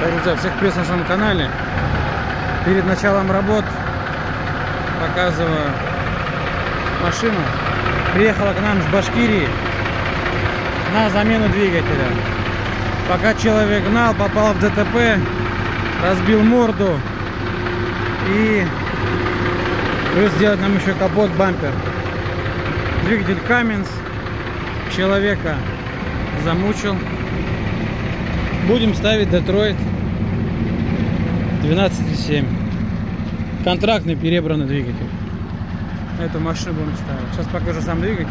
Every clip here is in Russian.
Друзья, всех приветствую на своем канале. Перед началом работ показываю машину. Приехала к нам с Башкирии на замену двигателя. Пока человек гнал, попал в ДТП, разбил морду и плюс сделать нам еще капот бампер. Двигатель Каменс человека замучил. Будем ставить Детройт 12,7. Контрактный перебранный двигатель. Эту машину будем ставить. Сейчас покажу сам двигатель.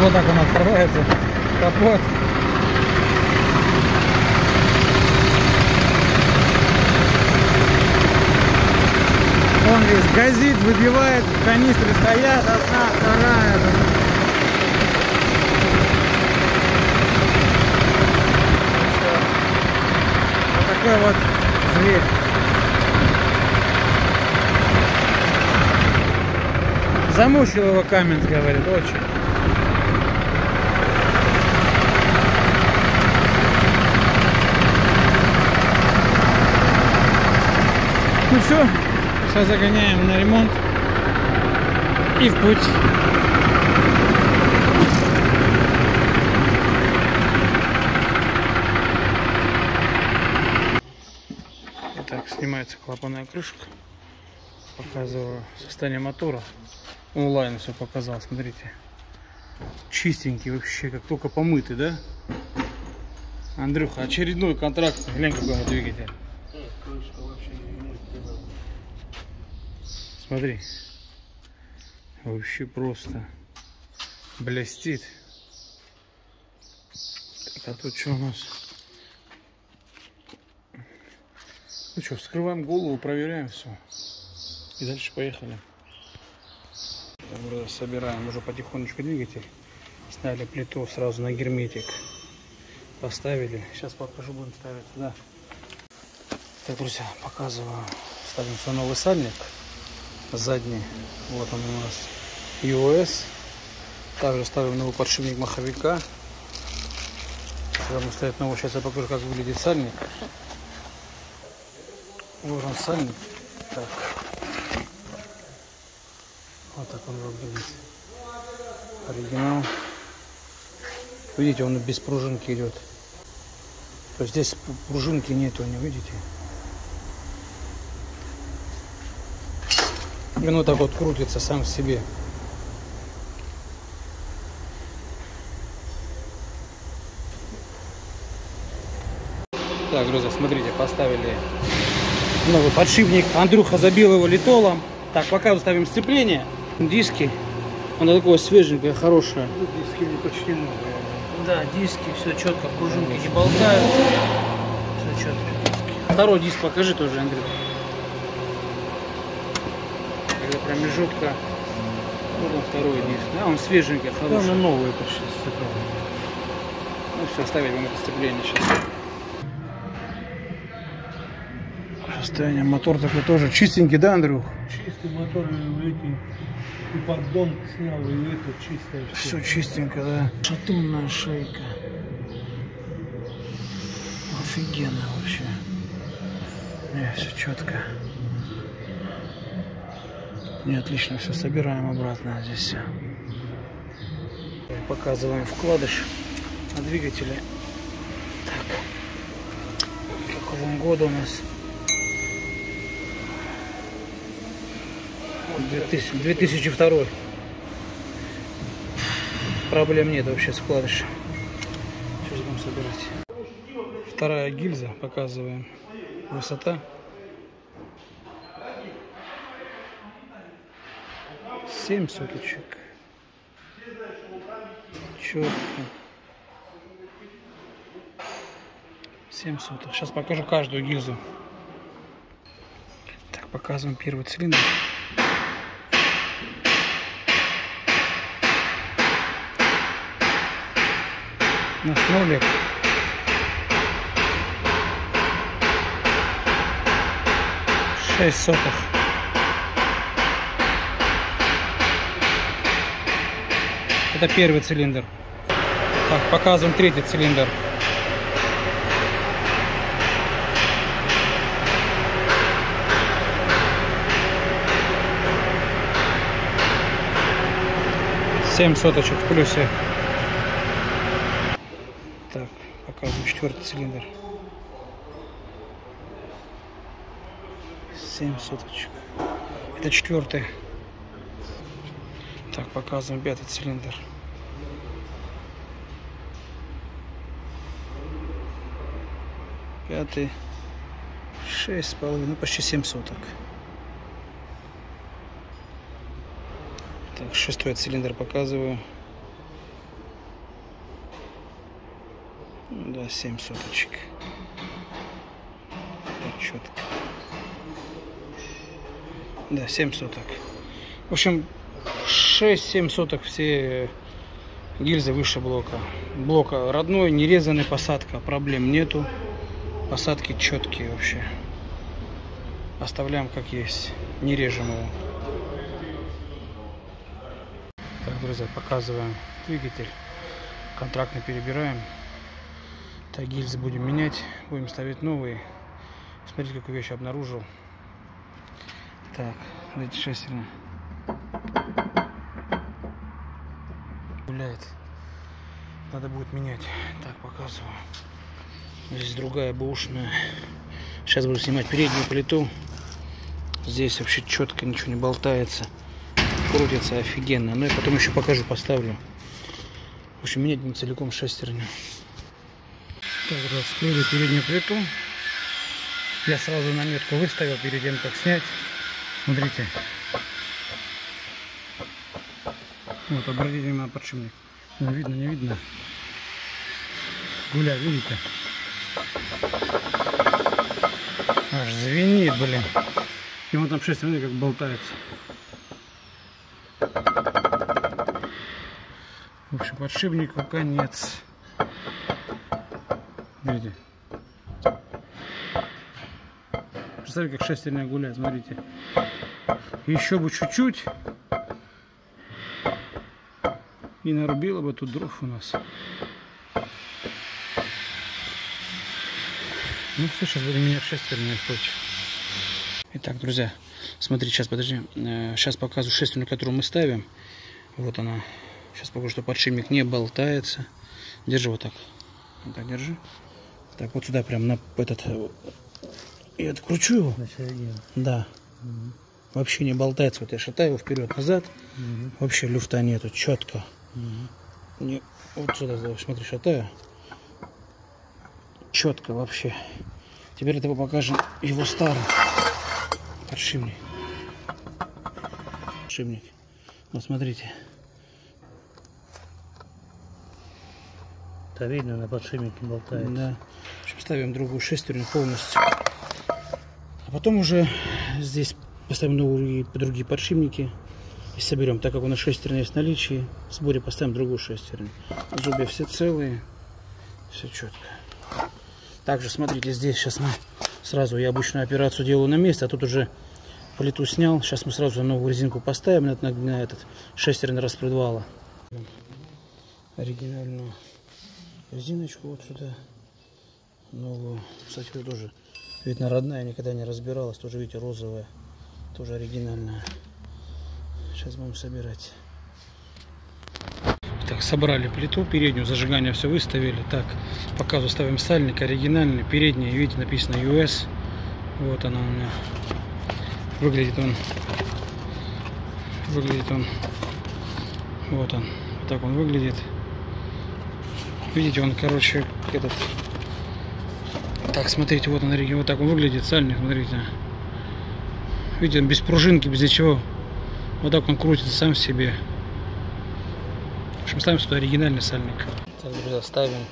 Вот так он открывается. Капот. Он весь газит, выбивает, канистры стоят, одна, вторая. Вот такой вот зверь. Замучил его Каменс, говорит, очень. Ну все, сейчас загоняем на ремонт и в путь. Итак, снимается клапанная крышка. Показываю состояние мотора. Онлайн все показал, смотрите. Чистенький вообще, как только помытый, да? Андрюха, очередной контракт. Глянь, какой двигатель. Смотри. Вообще просто блестит. Так, а тут что у нас? Ну что, вскрываем голову, проверяем все. И дальше поехали. Собираем уже потихонечку двигатель. Сняли плиту сразу на герметик. Поставили. Сейчас покажу, будем ставить сюда. Так, друзья, показываю. Ставим свой новый сальник задний. Вот он у нас EOS. Также ставим новый подшипник маховика. Когда мы стоит новый, сейчас я покажу, как выглядит сальник. Вот он сальник. Так. Вот так он выглядит. Оригинал. Видите, он без пружинки идет. То есть здесь пружинки нету, не видите? И так вот крутится сам в себе. Так, друзья, смотрите, поставили новый подшипник. Андрюха забил его литолом. Так, пока ставим сцепление. Диски. Оно такое свеженькое, хорошее. Ну, диски не почти новые. Да, диски, все четко, пружинки не болтают. Все четко. Второй диск покажи тоже, Андрюха промежутка. Вот он второй диск. Да, он свеженький, хороший. Да, новый почти сцепление. Ну все, будем это сцепление сейчас. Состояние мотор такой тоже чистенький, да, Андрюх? Чистый мотор, эти, и поддон снял, и это чистое. Все чистенько, да. Шатунная шейка. Офигенно вообще. Не, все четко. Не, отлично, все собираем обратно здесь. Показываем вкладыш на двигателе. Так, какого года у нас? 2000, 2002. Проблем нет вообще с вкладышем. Сейчас будем собирать. Вторая гильза показываем. Высота Семь соточек. Четко. Семь соток. Сейчас покажу каждую гильзу. Так, показываем первый цилиндр. Наш нолик. Шесть сотых. Это первый цилиндр. Так, показываем третий цилиндр. Семь соточек в плюсе. Так, показываем четвертый цилиндр. Семь соточек. Это четвертый. Показываем пятый цилиндр. Пятый. Шесть с половиной, ну, почти семь соток. Так, шестой цилиндр показываю. Да, семь соточек. Так, четко. Да, 7 соток. В общем, 6-7 соток все гильзы выше блока. Блока родной, нерезанный посадка, проблем нету. Посадки четкие вообще. Оставляем как есть, не режем его. Так, друзья, показываем двигатель. Контрактно перебираем. Так, гильзы будем менять, будем ставить новые. Смотрите, какую вещь обнаружил. Так, эти шестерни. Гуляет. Надо будет менять. Так, показываю. Здесь другая бушная. Сейчас буду снимать переднюю плиту. Здесь вообще четко ничего не болтается. Крутится офигенно. Ну и потом еще покажу, поставлю. В общем, менять будем целиком шестерню. Так, раскрыли переднюю плиту. Я сразу наметку выставил перед тем, как снять. Смотрите. Вот, обратите внимание подшипник. Ну, видно, не видно. Гуля, видите? Аж звенит, блин. И вот там 6 смотрите, как болтается. В общем, подшипнику конец. Видите? Представляете, как шестерня гуляет, смотрите. Еще бы чуть-чуть. И нарубила бы тут дров у нас. Ну все, сейчас будем менять шестерню стойчик. Итак, друзья, смотрите, сейчас, подожди. Сейчас э, показываю шестерню, которую мы ставим. Вот она. Сейчас покажу, что подшипник не болтается. Держи вот так. Вот так держи. Так, вот сюда прям на этот... Э, и откручу его. На середину. Да. Угу. Вообще не болтается. Вот я шатаю его вперед-назад. Угу. Вообще люфта нету. Четко. Угу. Не... Вот сюда, смотри, шатаю. Четко вообще. Теперь это покажем его старый подшипник. Подшипник. Вот смотрите. Это видно, на подшипнике болтается. Да. Общем, ставим другую шестерню полностью. А потом уже здесь поставим новые другие подшипники и соберем. Так как у нас шестерня есть в наличии, в сборе поставим другую шестерню. Зубья все целые, все четко. Также смотрите, здесь сейчас мы сразу, я обычную операцию делаю на месте, а тут уже плиту снял. Сейчас мы сразу новую резинку поставим на, на, на этот шестерный распредвала. Оригинальную резиночку вот сюда. Новую. Кстати, тоже видно родная, никогда не разбиралась. Тоже, видите, розовая. Тоже оригинальная. Сейчас будем собирать. Так, собрали плиту переднюю, зажигание все выставили. Так, показываю, ставим сальник оригинальный. Передний, видите, написано US. Вот она у меня. Выглядит он. Выглядит он. Вот он. Вот так он выглядит. Видите, он, короче, этот... Так, смотрите, вот он, вот так он выглядит, сальник, смотрите. Видите, он без пружинки, без ничего. Вот так он крутится сам в себе. В общем, ставим сюда оригинальный сальник. Так, друзья, ставим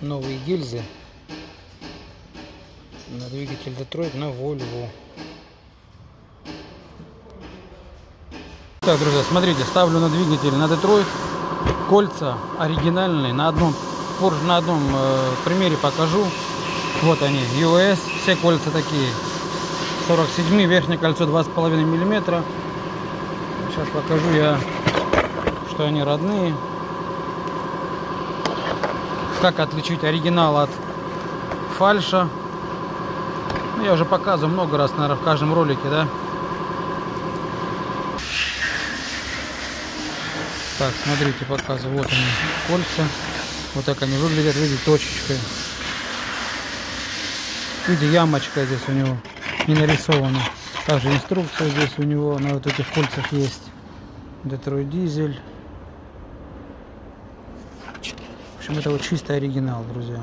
новые гильзы на двигатель Детройт на Volvo. Так, друзья, смотрите, ставлю на двигатель на Детройт кольца оригинальные. На одном, на одном э, примере покажу. Вот они, US, все кольца такие. 47 верхнее кольцо 2,5 миллиметра. Сейчас покажу я, что они родные. Как отличить оригинал от фальша. Ну, я уже показываю много раз, наверное, в каждом ролике, да. Так, смотрите, показываю. Вот они, кольца. Вот так они выглядят, видите, точечкой. Видите, ямочка здесь у него не нарисована. Также инструкция здесь у него на вот этих кольцах есть. Детройт дизель. В общем, это вот чистый оригинал, друзья.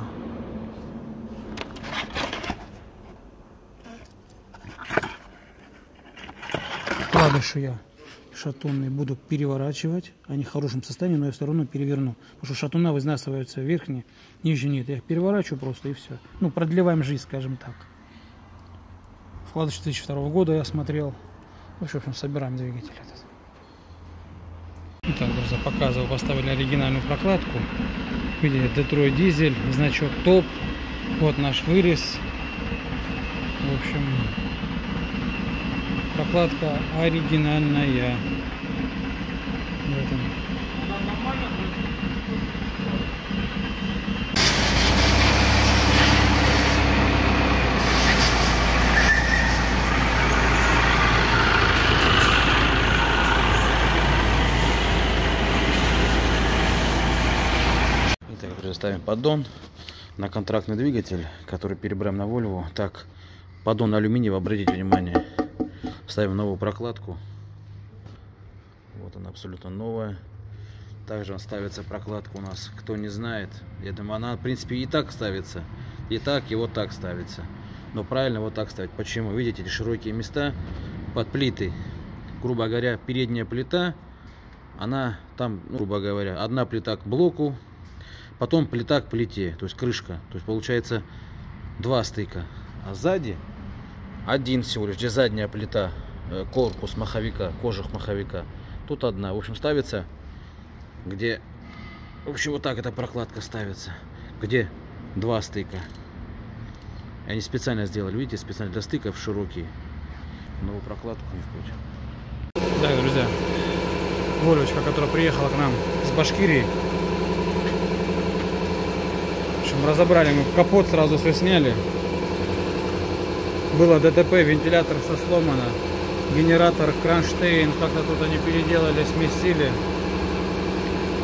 Вкладыши я шатунные буду переворачивать. Они в хорошем состоянии, но я все равно переверну. Потому что шатуна вынасываются верхние, нижние нет. Я их переворачиваю просто и все. Ну, продлеваем жизнь, скажем так. Вкладыш 2002 года я смотрел. В общем, собираем двигатель этот. Итак, друзья, показывал, поставили оригинальную прокладку. Видите, Детройт дизель, значок топ. Вот наш вырез. В общем, прокладка оригинальная. В этом. Ставим поддон на контрактный двигатель, который перебираем на Volvo. Так, поддон алюминиевый, обратите внимание. Ставим новую прокладку. Вот она абсолютно новая. Также ставится прокладка у нас, кто не знает. Я думаю, она в принципе и так ставится. И так, и вот так ставится. Но правильно вот так ставить. Почему? Видите, эти широкие места под плитой. Грубо говоря, передняя плита, она там, ну, грубо говоря, одна плита к блоку, потом плита к плите, то есть крышка. То есть получается два стыка. А сзади один всего лишь, где задняя плита, э, корпус маховика, кожух маховика. Тут одна. В общем, ставится, где... В общем, вот так эта прокладка ставится. Где два стыка. Они специально сделали, видите, специально для стыков широкие. Новую прокладку не в путь. Да, друзья, Волечка, которая приехала к нам с Башкирии. Общем, разобрали мы капот, сразу все сняли. Было ДТП, вентилятор все сломано. Генератор, кронштейн, как-то тут они переделали, смесили.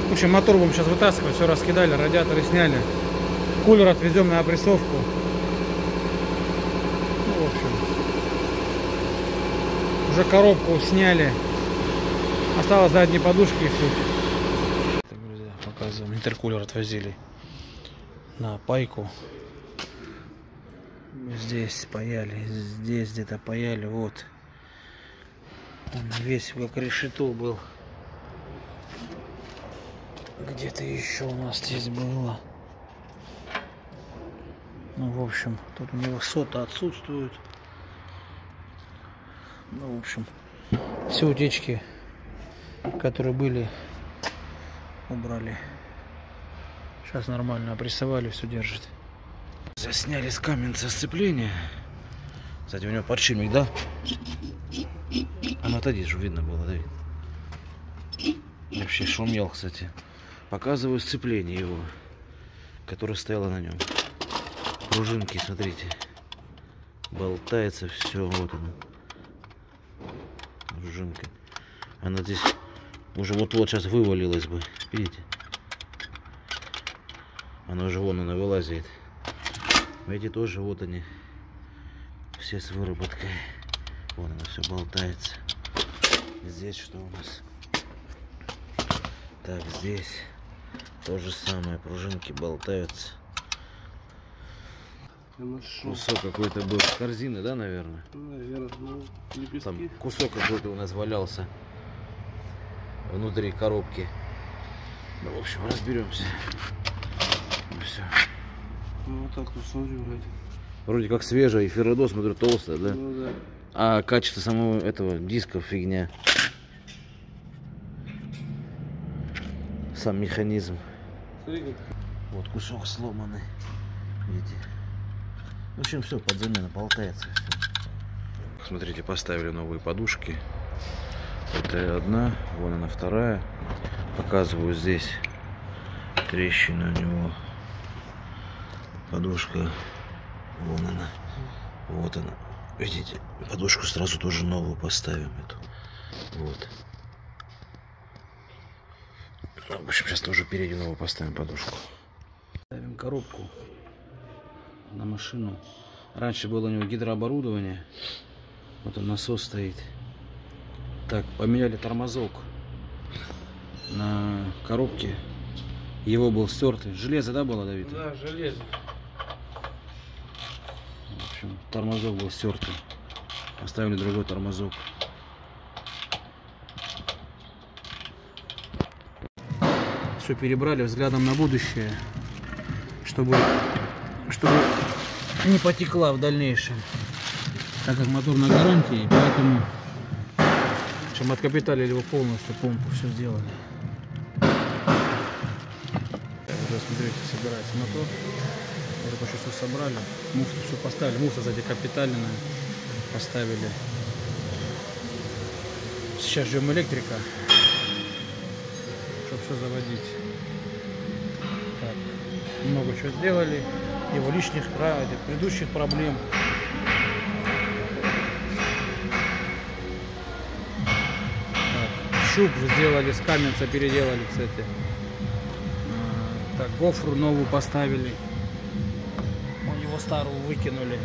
В общем, мотор будем сейчас вытаскивать, все раскидали, радиаторы сняли. Кулер отвезем на опрессовку. Ну, в общем, уже коробку сняли. Осталось задние подушки и все. Показываем. Интеркулер отвозили на пайку. Здесь паяли, здесь где-то паяли, вот. Он весь как решето был. Где-то еще у нас здесь было. Ну, в общем, тут у него сота отсутствует. Ну, в общем, все утечки, которые были, убрали. Сейчас нормально опрессовали, все держит. Засняли с каменца сцепление. Кстати, у него подшипник, да? А ну отойди, же видно было, да? Вообще шумел, кстати. Показываю сцепление его, которое стояло на нем. Пружинки, смотрите. Болтается все, вот оно. Пружинка. Она здесь уже вот-вот сейчас вывалилась бы. Видите? Она уже вон она вылазит. Эти тоже вот они. Все с выработкой. Вон она все болтается. Здесь что у нас? Так, здесь то же самое. Пружинки болтаются. Я нашел. Кусок какой-то был. Корзины, да, наверное? Наверное, ну, лепестки. Там кусок какой-то у нас валялся внутри коробки. Ну, в общем, разберемся. Все. Ну, вот так вот смотрю, вроде. Вроде как свежая, и ферродос, смотрю, толстая, да? Ну, да. А качество самого этого диска фигня. Сам механизм. Смотри, Вот кусок сломанный. Видите? В общем, все, под замену болтается. Смотрите, поставили новые подушки. Это одна, вон она вторая. Показываю здесь трещина у него. Подушка. Вон она. Вот она. Видите? Подушку сразу тоже новую поставим эту. Вот. Ну, В общем, сейчас тоже переднюю новую поставим подушку. Ставим коробку на машину. Раньше было у него гидрооборудование. Вот он насос стоит. Так, поменяли тормозок на коробке. Его был стертый. Железо, да, было, Давид? Да, железо. Общем, тормозок был стертый. Поставили другой тормозок. Все перебрали взглядом на будущее, чтобы, чтобы не потекла в дальнейшем. Так как мотор на гарантии, поэтому чем откапиталили его полностью, помпу все сделали. Уже смотрите, собирается мотор. Уже почти все собрали. Муфту все поставили. Муфта сзади капитальная поставили. Сейчас ждем электрика, чтобы все заводить. Так, много чего сделали. Его лишних предыдущих проблем. Щуп сделали, с каменца переделали, кстати. А, Так, гофру новую поставили. У него старую выкинули.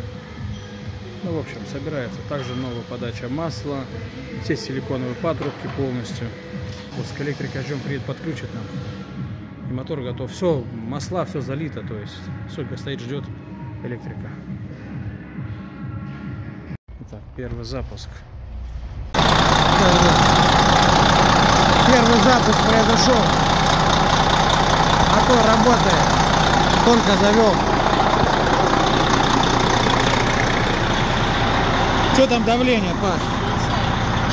Ну, в общем, собирается. Также новая подача масла. Все силиконовые патрубки полностью. Вот с электрикой ждем, приедет, подключит нам. И мотор готов. Все, масла, все залито. То есть, только стоит, ждет электрика. Итак, первый запуск. Первый запуск произошел. Мотор работает. Только завел. Что там давление, Паш?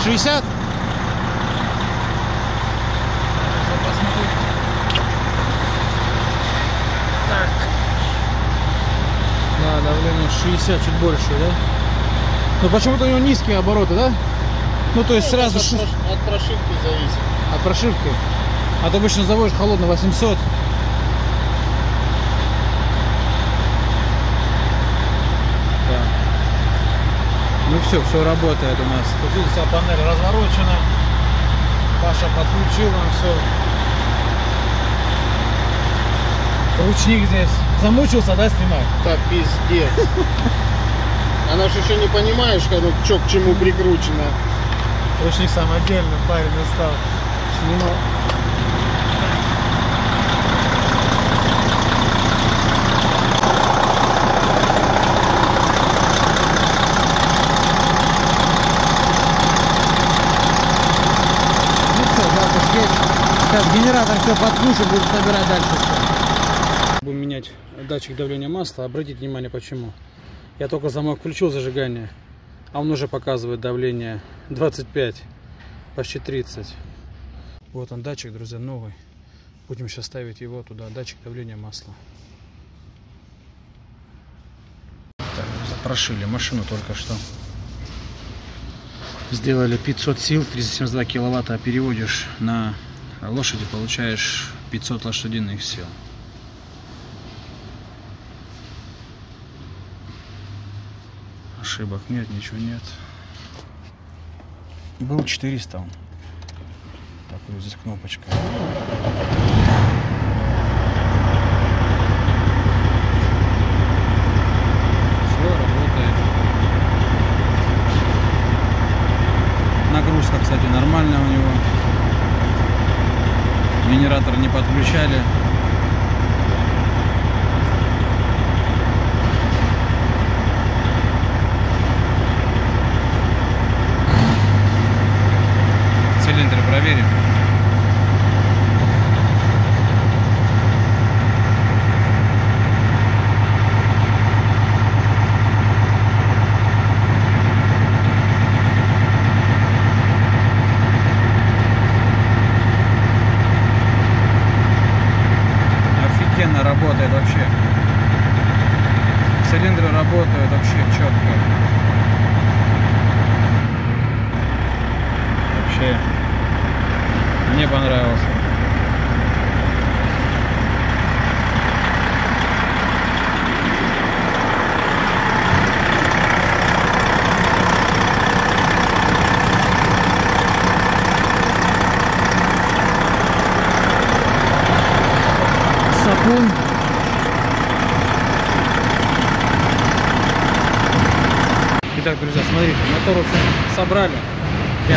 60? Так. Да, давление 60, чуть больше, да? Ну почему-то у него низкие обороты, да? Ну то есть сразу шу- От прошивки зависит. от прошивки. А ты обычно заводишь холодно 800. Все, все работает у нас. Тут видите, вся панель разворочена. Паша подключил нам все. Ручник здесь. Замучился, да, снимать? Так, пиздец. Она же еще не понимаешь, что к чему прикручено. Ручник сам отдельно, парень достал. Снимал. Ну все, запуск есть. Сейчас генератор все подключит, будет собирать дальше все. Будем менять датчик давления масла. Обратите внимание, почему. Я только замок включил зажигание, а он уже показывает давление 25, почти 30. Вот он датчик, друзья, новый. Будем сейчас ставить его туда, датчик давления масла. Так, запрошили машину только что. Сделали 500 сил, 372 киловатта, переводишь на лошади, получаешь 500 лошадиных сил. Ошибок нет, ничего нет. Был 400 он. Так, вот здесь кнопочка. Все работает. Нагрузка, кстати, нормальная у него. Генератор не подключали. Цилиндры проверим. Офигенно работает вообще. Цилиндры работают вообще четко. Вообще мне понравился. Сакун. Итак, друзья, смотрите, мотор в общем, собрали. Я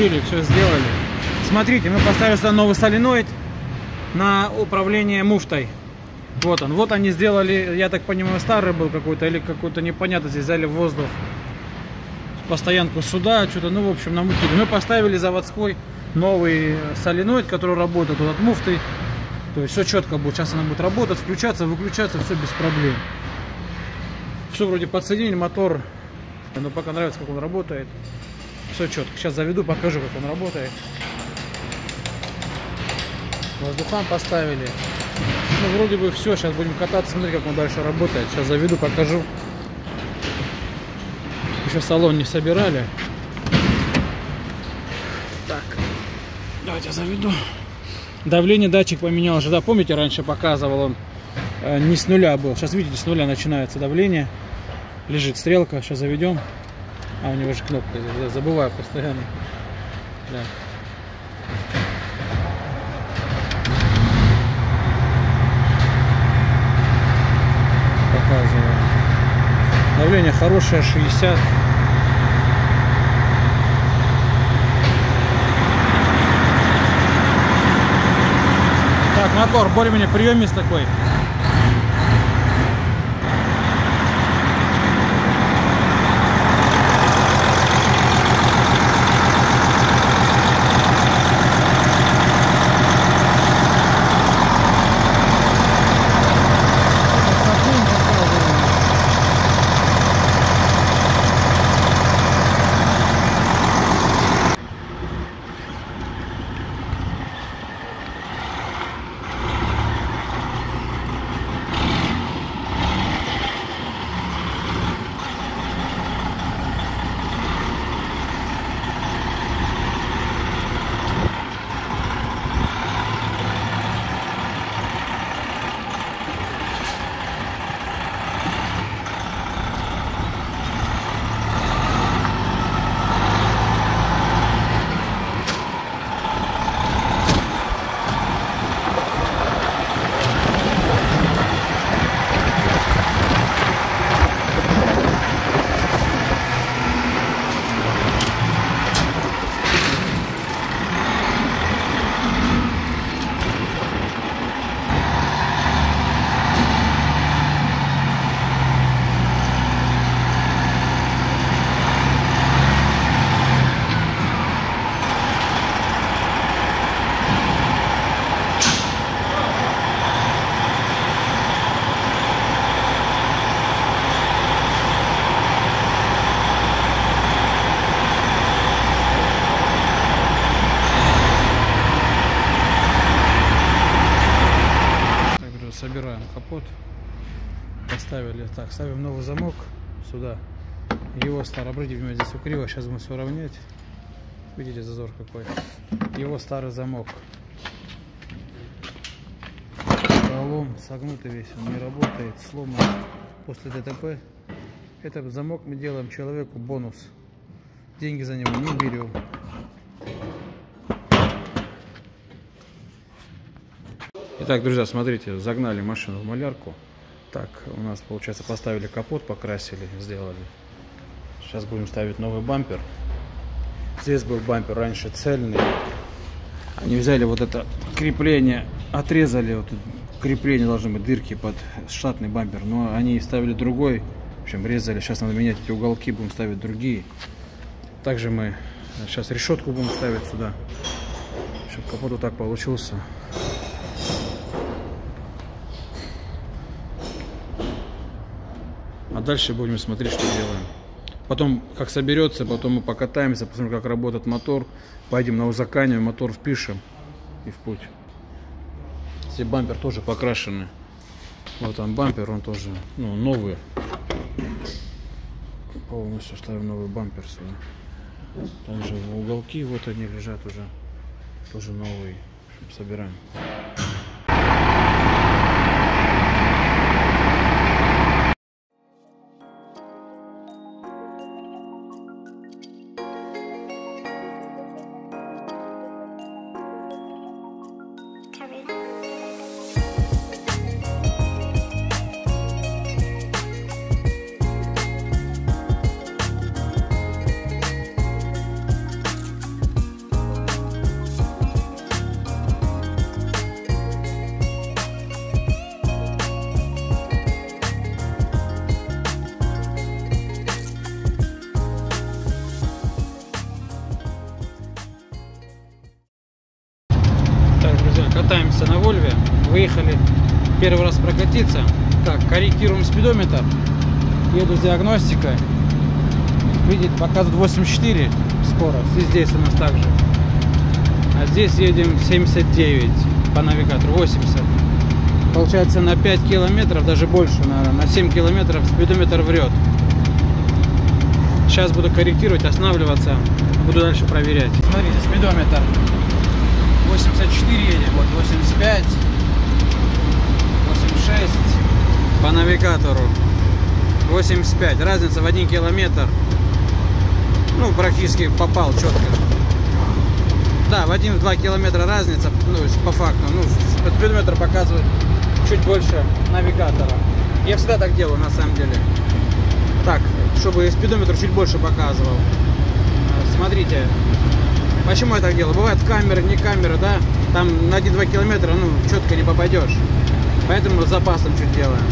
проложили, все сделали. Смотрите, мы поставили сюда новый соленоид на управление муфтой. Вот он. Вот они сделали, я так понимаю, старый был какой-то или какой-то непонятно здесь взяли воздух. Постоянку сюда, что-то, ну, в общем, намутили. Мы поставили заводской новый соленоид, который работает вот от муфты. То есть все четко будет. Сейчас она будет работать, включаться, выключаться, все без проблем. Все вроде подсоединили, мотор, но пока нравится, как он работает. Все четко. Сейчас заведу, покажу, как он работает. Воздухан поставили. Ну, вроде бы все. Сейчас будем кататься, смотреть, как он дальше работает. Сейчас заведу, покажу. Еще салон не собирали. Так. Давайте заведу. Давление датчик поменял уже. Да, помните, раньше показывал он э, не с нуля был. Сейчас видите, с нуля начинается давление. Лежит стрелка. Сейчас заведем. А, у него же кнопка. здесь, забываю постоянно. Так. Показываю. Давление хорошее, 60. Так, мотор более-менее приемист такой. Капот. Поставили. Так, ставим новый замок сюда. Его старый, обратите внимание, здесь все. Сейчас будем все равнять. Видите, зазор какой. Его старый замок. Пролом согнутый весь, он не работает, сломан после ДТП. Этот замок мы делаем человеку бонус. Деньги за него не берем. Итак, друзья, смотрите, загнали машину в малярку. Так, у нас, получается, поставили капот, покрасили, сделали. Сейчас будем ставить новый бампер. Здесь был бампер раньше цельный. Они взяли вот это крепление, отрезали, вот крепление должны быть дырки под штатный бампер, но они ставили другой. В общем, резали. Сейчас надо менять эти уголки, будем ставить другие. Также мы сейчас решетку будем ставить сюда. Чтобы капот вот так получился. Дальше будем смотреть, что делаем. Потом, как соберется, потом мы покатаемся, посмотрим, как работает мотор. Пойдем на узакание, мотор впишем и в путь. Все бампер тоже покрашены. Вот там бампер, он тоже ну, новый. Полностью ставим новый бампер сюда. Также уголки, вот они лежат уже. Тоже новые. В собираем. Спидометр. Еду с диагностикой. Видите, показывает 84 скорость. И здесь у нас также. А здесь едем 79 по навигатору, 80. Получается на 5 километров, даже больше, наверное, на 7 километров спидометр врет. Сейчас буду корректировать, останавливаться. Буду дальше проверять. Смотрите, спидометр. 84 едем, вот 85. 86. По навигатору. 85. Разница в 1 километр. Ну, практически попал четко. Да, в 1-2 километра разница, ну, по факту. Ну, спидометр показывает чуть больше навигатора. Я всегда так делаю, на самом деле. Так, чтобы спидометр чуть больше показывал. Смотрите, почему я так делаю? Бывают камеры, не камеры, да? Там на 1-2 километра, ну, четко не попадешь. Поэтому с запасом чуть делаем.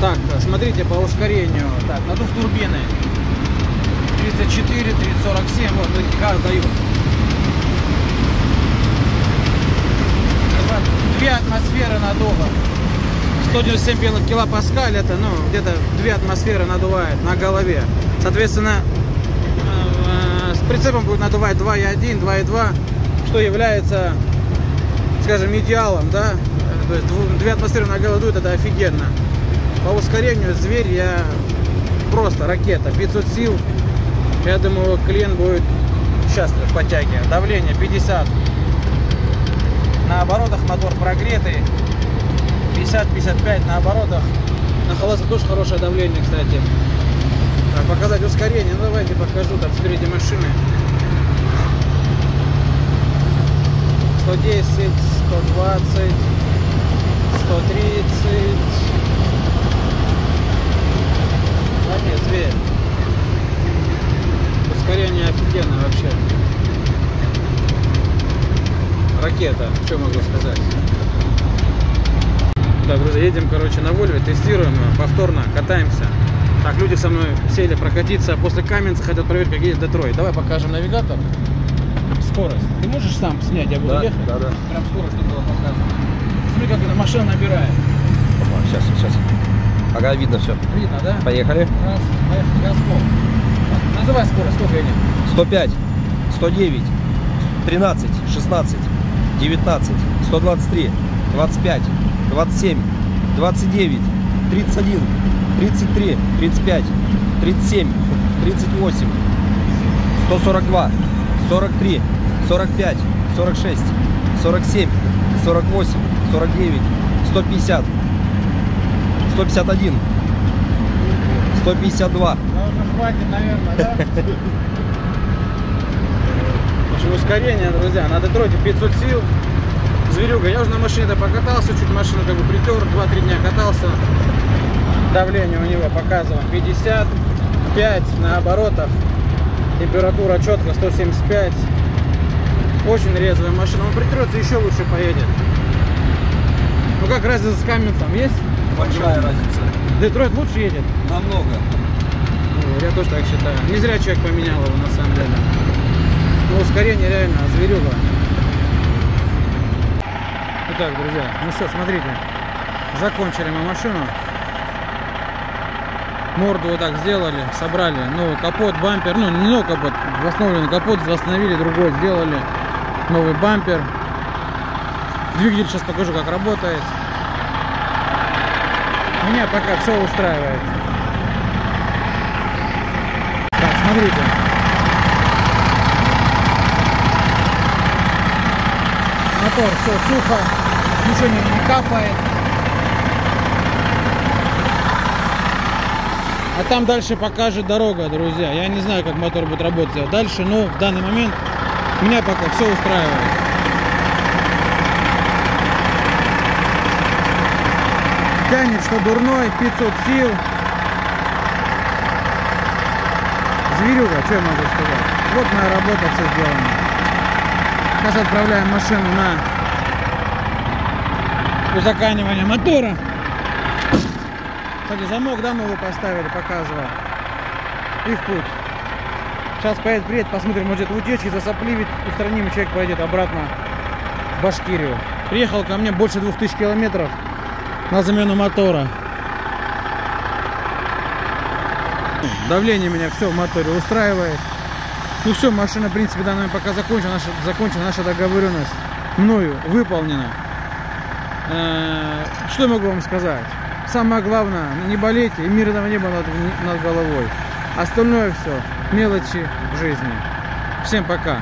Так, смотрите по ускорению. Так, надув турбины. 34, 3047, вот, газ дают. Две атмосферы надува. 197 кило- килопаскаль это, ну, где-то две атмосферы надувает на голове. Соответственно, э, с прицепом будет надувать 2,1, 2,2, что является, скажем, идеалом, да? Э, То есть две атмосферы на голову дует, это офигенно. По ускорению зверь я просто ракета, 500 сил. Я думаю, клиент будет счастлив подтяге. Давление 50. На оборотах мотор прогретый. 50-55 на оборотах. На холостых тоже хорошее давление, кстати. Так, показать ускорение. Ну давайте покажу там спереди машины. 110, 120, 130. Молодец, зверь. Ускорение офигенно вообще. Ракета, что могу сказать. Так, друзья, едем, короче, на Вольве, тестируем повторно, катаемся. Так, люди со мной сели прокатиться после Каменца, хотят проверить, как едет Детройт. Давай покажем навигатор. Скорость. Ты можешь сам снять, я буду Да, ехать? да, да. Прям скорость, чтобы было показано. Смотри, как эта машина набирает. Сейчас, сейчас. Ага, видно все. Видно, да? Поехали. Раз, поехали, газпол. Называй скорость, сколько едем? 105, 109, 13, 16, 19, 123, 25, 27, 29, 31, 33, 35, 37, 38, 142, 43, 45, 46, 47, 48, 49, 150, 151, 152, Да уже хватит, наверное, да? В общем, ускорение, друзья, на Детройте 500 сил. Зверюга, я уже на машине-то покатался, чуть машину как бы притер, 2-3 дня катался. Давление у него показываем 55 на оборотах. Температура четко 175. Очень резвая машина. Он притрется, еще лучше поедет. Ну как разница с Каменцем есть? Большая разница. Детройт лучше едет? Намного. Ну, Я тоже так считаю. Не зря человек поменял его на самом деле. Ну, ускорение реально зверюга. Итак, друзья, ну что, смотрите. Закончили мы машину. Морду вот так сделали, собрали. Новый капот, бампер. Ну, не новый капот, восстановленный капот. Восстановили другой, сделали. Новый бампер. Двигатель сейчас покажу, как работает. Меня пока все устраивает. Так, смотрите. Мотор все сухо, ничего не, не капает. А там дальше покажет дорога, друзья. Я не знаю, как мотор будет работать дальше, но в данный момент меня пока все устраивает. Тянет, что дурной, 500 сил. Зверюга, что я могу сказать? Вот моя работа, все сделано. Сейчас отправляем машину на узаканивание мотора. Кстати, замок, да, новый поставили, показывал. И в путь. Сейчас поедет, приедет, посмотрим, может утечки засопливит, устраним, и человек поедет обратно в Башкирию. Приехал ко мне больше 2000 километров на замену мотора. Давление меня все в моторе устраивает. Ну все, машина, в принципе, данная пока закончена. Наша, закончена наша договоренность мною выполнена. Э, Что я могу вам сказать? Самое главное, не болейте и мирного неба над, над головой. Остальное все мелочи жизни. Всем пока.